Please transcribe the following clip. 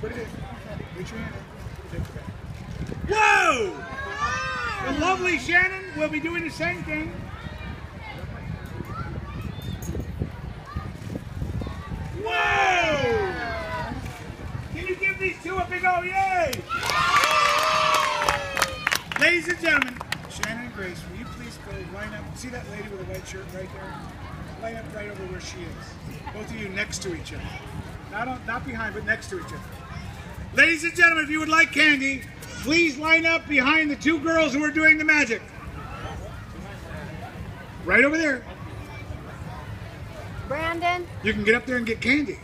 Put it in. Your hand in. Take it back. Whoa! The lovely Shannon will be doing the same thing. Whoa! Can you give these two a big oh yay? Ladies and gentlemen, Shannon and Grace, will you please go line up? See that lady with the white shirt right there? Line up right over where she is. Both of you next to each other. Not, on, not behind, but next to each other. Ladies and gentlemen, if you would like candy, please line up behind the two girls who are doing the magic. Right over there. Brandon? You can get up there and get candy.